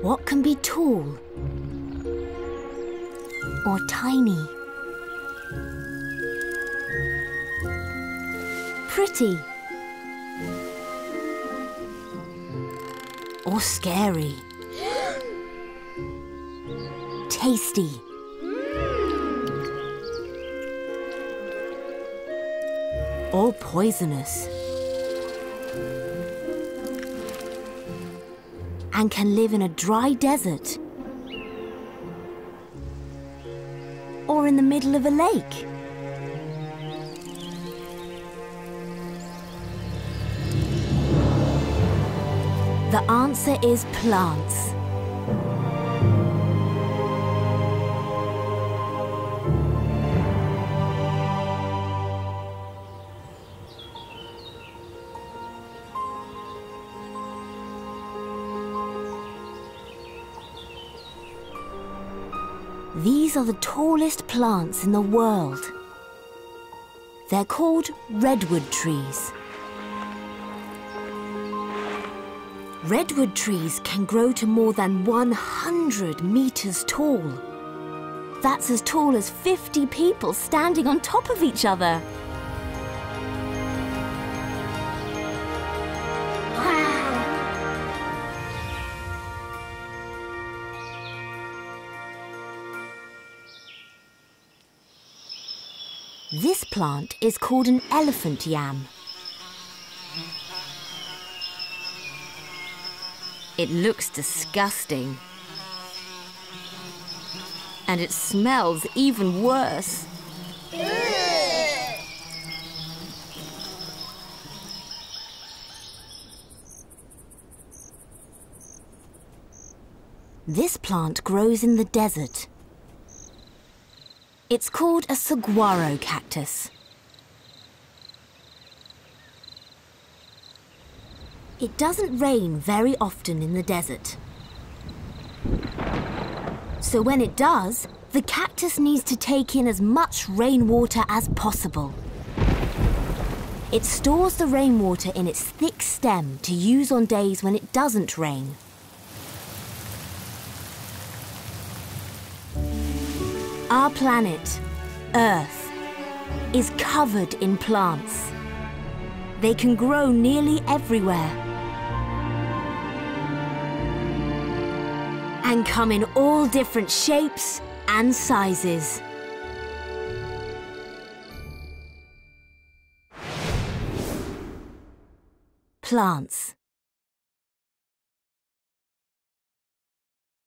What can be tall or tiny? Pretty or scary? Tasty or poisonous? And can live in a dry desert or in the middle of a lake. The answer is plants. These are the tallest plants in the world. They're called redwood trees. Redwood trees can grow to more than 100 meters tall. That's as tall as 50 people standing on top of each other. This plant is called an elephant yam. It looks disgusting. And it smells even worse. This plant grows in the desert. It's called a saguaro cactus. It doesn't rain very often in the desert. So when it does, the cactus needs to take in as much rainwater as possible. It stores the rainwater in its thick stem to use on days when it doesn't rain. Our planet, Earth, is covered in plants. They can grow nearly everywhere. And come in all different shapes and sizes. Plants.